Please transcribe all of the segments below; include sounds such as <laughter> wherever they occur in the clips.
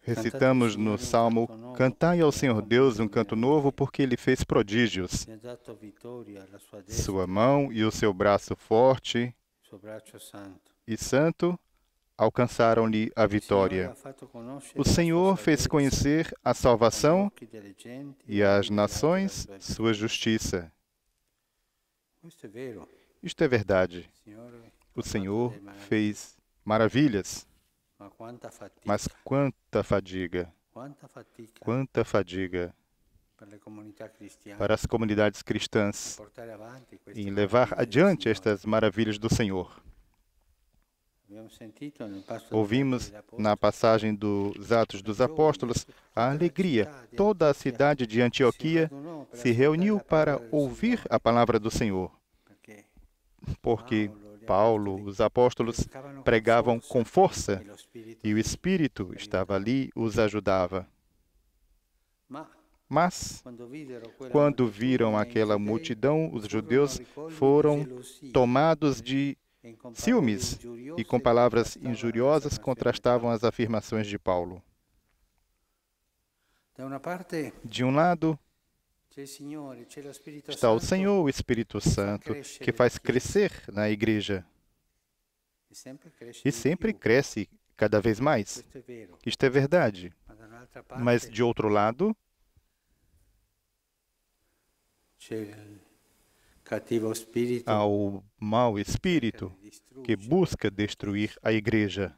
Recitamos no Salmo: Cantai ao Senhor Deus um canto novo, porque ele fez prodígios. sua mão e o seu braço forte e santo alcançaram-lhe a vitória. O Senhor fez conhecer a salvação e às nações sua justiça. Isto é verdade. O Senhor fez maravilhas, mas quanta fadiga, quanta fadiga. Para as comunidades cristãs. Em levar adiante estas maravilhas do Senhor. Ouvimos na passagem dos Atos dos Apóstolos a alegria. Toda a cidade de Antioquia se reuniu para ouvir a palavra do Senhor, porque Paulo, os apóstolos, pregavam com força e o Espírito estava ali, os ajudava. Ma Mas, quando viram aquela multidão, os judeus foram tomados de ciúmes e com palavras injuriosas as contrastavam as afirmações de Paulo. De um lado está o Senhor, o Espírito Santo, que faz crescer na igreja e sempre cresce cada vez mais. Isto é verdade. Mas de outro lado, há o mau espírito que busca destruir a igreja.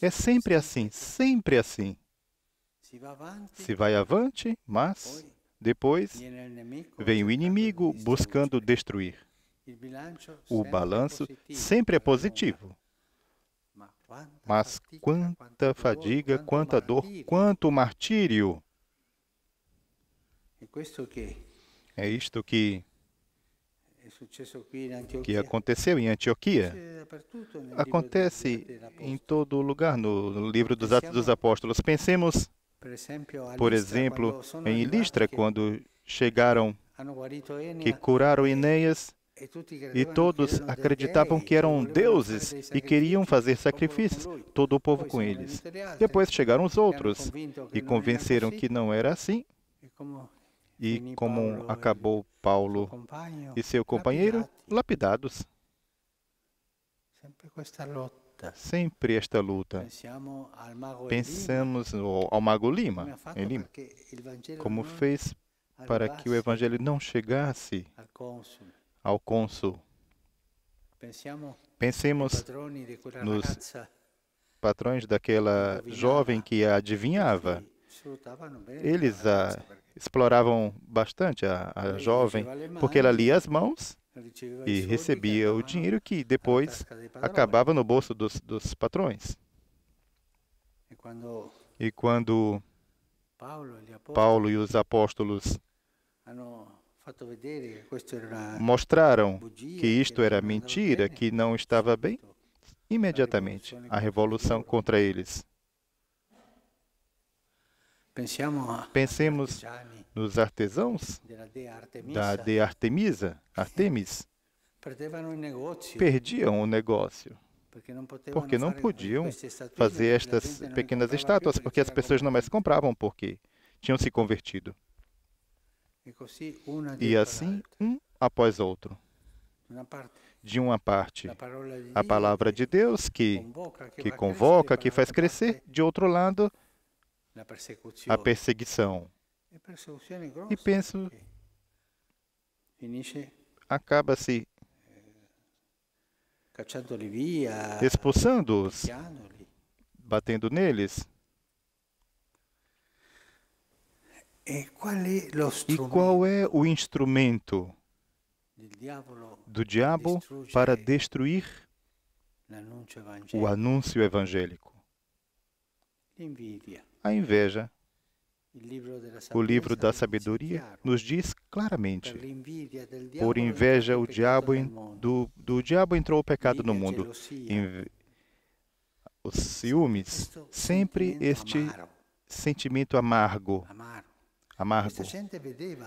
É sempre assim, sempre assim. Se vai avante, mas poi depois vem o inimigo buscando destruir. O balanço sempre é positivo, mas quanta fadiga, quanta dor, quanto martírio. É isto que, que aconteceu em Antioquia. Acontece em todo lugar no livro dos Atos dos Apóstolos. Pensemos, por exemplo, em arrivati Listra, che quando chegaram que curaram Enéas e todos acreditavam que eram deuses e queriam fazer sacrifícios, todo o povo com eles. Depois chegaram os outros e convenceram que não era assim. e como acabou Paulo e seu companheiro lapidados. Sempre esta luta. Pensamos ao Mago Lima, em Lima, como fez para que o evangelho não chegasse ao cônsul. Pensemos nos patrões daquela jovem que adivinhava. sfruttavano bene Eles a perché exploravam bastante a, a jovem, porque ela lia as mãos e recebia o dinheiro que depois acabava no bolso dos, dos patrões. E quando Paulo e os apóstolos una mostraram que isto era mentira, que não estava bem, imediatamente a revolução contra eles. Pensemos nos artesãos? Da de Artemisa, Artemis, <laughs> perdiam o negócio, porque não podiam statuine, fazer estas pequenas estátuas, porque as pessoas não mais compravam, porque tinham se convertido. E assim, um após outro. De uma parte, a palavra de Deus que, que convoca, que faz crescer, de outro lado, la a perseguição. E grossa, E penso, acaba-se via, expulsando-os, batendo neles. E qual é o instrumento? diavolo do diabo para destruir o anúncio evangélico? A inveja. O livro da sabedoria nos diz claramente: por inveja o diabo do, do diabo entrou o pecado no mundo. Os ciúmes, sempre este sentimento amargo, amargo.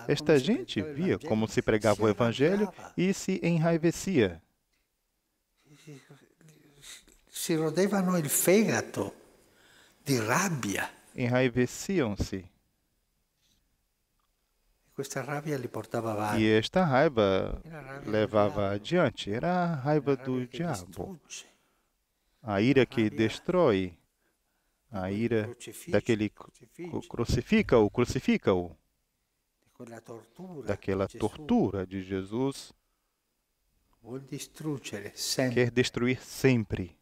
Esta gente via como se pregava o evangelho e se enraivecia. si rodevano il fegato di rabbia. enraiveciam-se. E esta raiva levava adiante. Era a raiva do diabo, a ira que destrói, a ira daquele cru- crocifisso, crucifica-o, daquela tortura de Jesus, quer destruir sempre,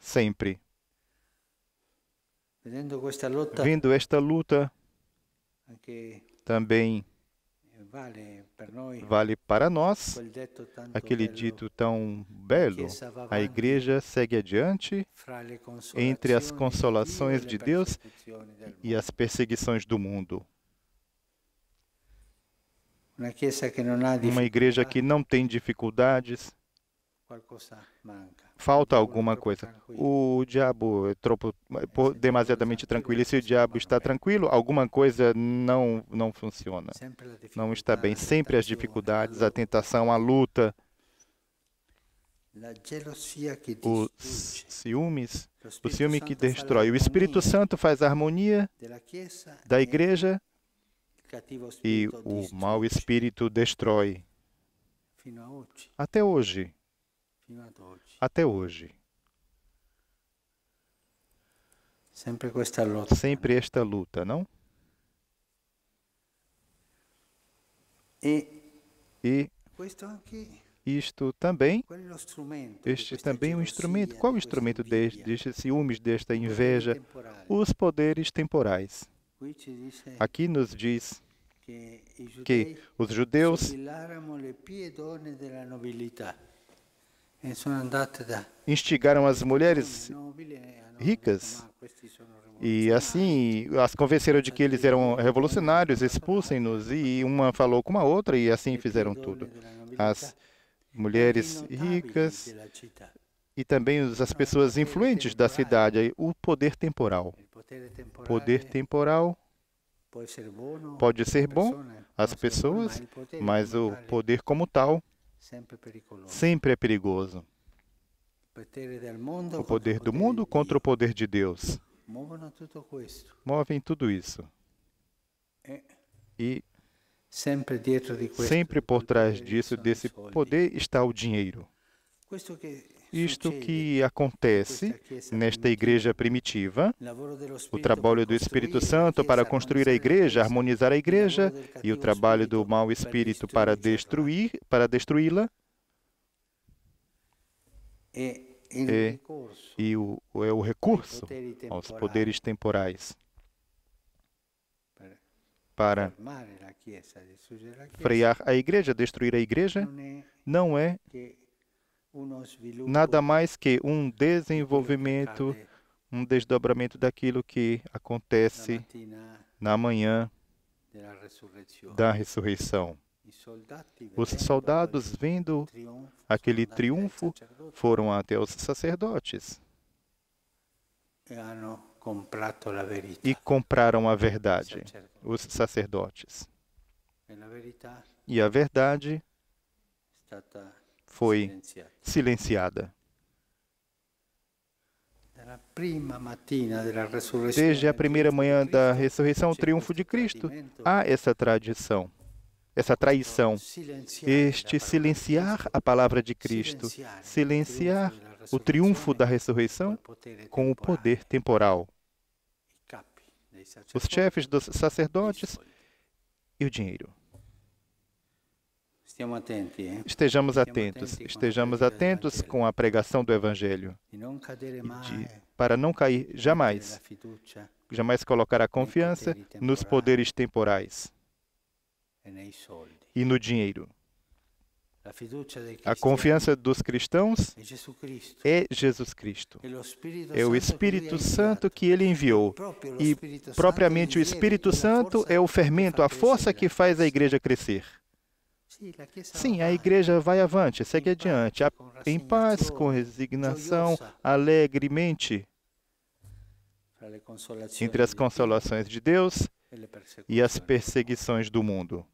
sempre. Vendo esta luta, também vale para nós aquele dito tão belo. A igreja segue adiante entre as consolações de Deus e as perseguições do mundo. Uma igreja que não tem dificuldades. Falta alguma coisa. O diabo é tropo- po- demasiadamente tranquilo. E se o diabo está tranquilo, alguma coisa não, não funciona. Não está bem. Sempre as dificuldades, a tentação, a luta, os ciúmes, o ciúme que destrói. O Espírito Santo faz a harmonia da igreja e o mau espírito destrói. Até hoje. Até hoje. Sempre questa lotta. Sempre esta luta, não? E E isto também, este também é um instrumento. Qual o instrumento deste, destes ciúmes, desta inveja? Os poderes temporais. Aqui nos diz que os judeus instigaram as mulheres ricas detto, "Ma questi sono e rivoluzionari". assim as convenceram de que eles eram revolucionários, expulsem-nos. E uma falou com a outra e assim fizeram tudo. As mulheres ricas e também as pessoas influentes da cidade. O poder temporal. Poder temporal pode ser bom às essere buone, pessoas, mas o poder como tal sempre pericoloso. sempre é perigoso. O poder do mundo contra o poder de Deus. Movem tudo isso. E sempre por trás disso, desse poder, está o dinheiro. Isto que acontece questa chiesa nesta igreja primitiva, o trabalho do Espírito Santo para construir a igreja, harmonizar a igreja, e o trabalho do mau espírito para destruir, para destruí-la, E il E- e o, é o recurso aos poderes temporais. Para frear a igreja, destruir a igreja, não é nada mais que um desenvolvimento, accade um desdobramento daquilo que acontece na manhã da ressurreição. Os soldados, vendo aquele triunfo, foram até os sacerdotes. E compraram a verdade, os sacerdotes. E a verdade foi silenciada. Desde a primeira manhã da ressurreição, o triunfo de Cristo, há essa tradição, essa traição, este silenciar a palavra de Cristo, silenciar o triunfo da ressurreição com o poder temporal, os chefes dos sacerdotes e o dinheiro. Estejamos atentos, estejamos atentos com a pregação do Evangelho, de, para não cair jamais, jamais colocar a confiança nos poderes temporais. E no dinheiro. A confiança dos cristãos é Jesus Cristo. É o Espírito ha Santo que ele enviou. E propriamente o Espírito Santo é o fermento, a força que faz a igreja crescer. Sim, a igreja vai avante, segue adiante, em paz, com resignação, alegremente, entre as consolações de Deus e le e as perseguições do mundo.